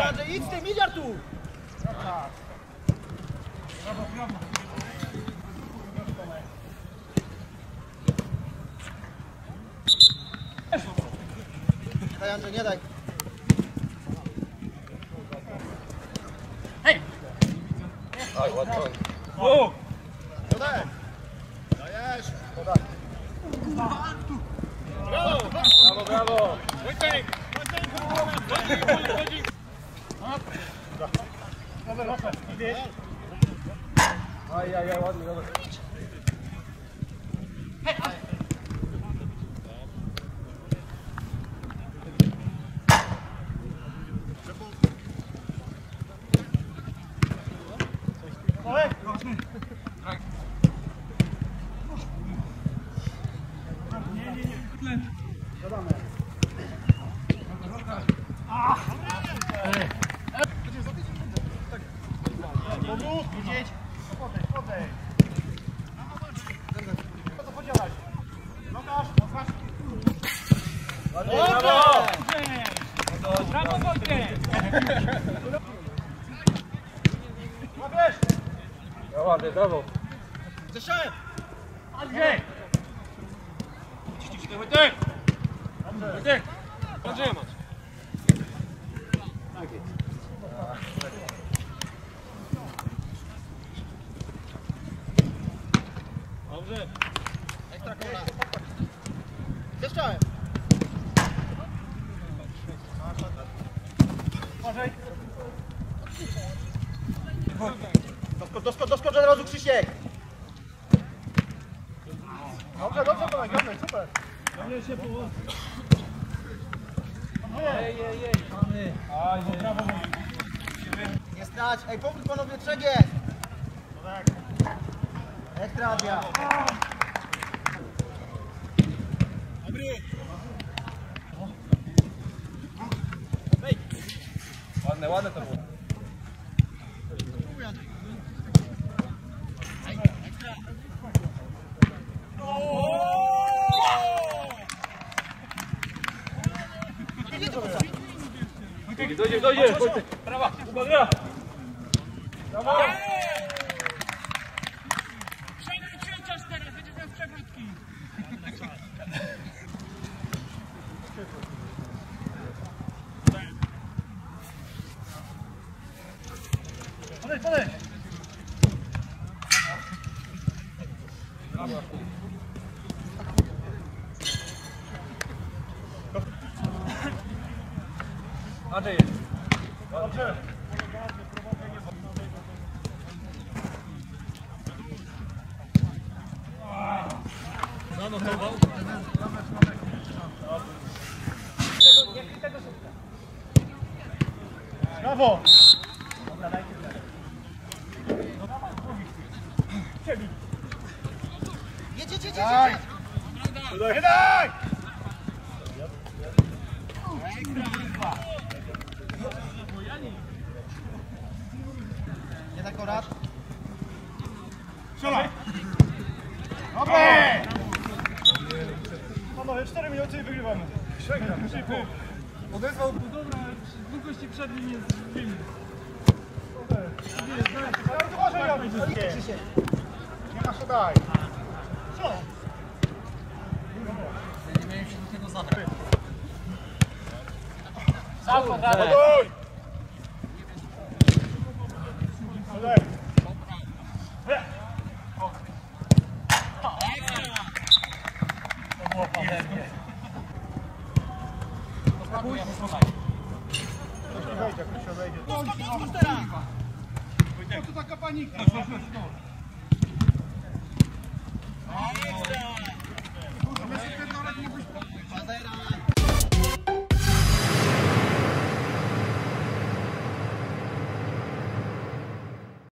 Andrzej, idź z tym, idź Artur! Nie daj Andrzej, nie daj. O! Podaj! Dajesz! Brawo, brawo! Wojtek! Aj, aj, aj, ładnie, dobra. Powrót, widzieć? Podej, podej. Co to podziałać? Nogasz, nogasz. Ładnie, brawo! Brawo Wojtek! Łapiesz! No, ładnie, brawo! Zeszedł! Andrzej! Wojtek! Wojtek! Andrzeja masz. Ej, ej, ej, mamy. Nie stać. Ej, powrót panowie, trzech jest. Ekstra Adria. Ładne, ładne to było. Dojdzie, dojdzie! Brawa! Uwaga! Brawo! Przeciąż teraz, będzie teraz przewrotki. Podejdź, podejdź. Andrzej jest. Dobrze. Zanotował. Brawo. Jedź, jedź, jedź, jedź. Nie daj! Nie daj Konrad. Strzelaj! Dobre! Panowie, 4 minuty i wygrywamy. Przegram. Odezwał Dobra, długości przed nim jest film. Nie ma co daj. Co? Nie miałem się do tego zabrać. Sam Dobra,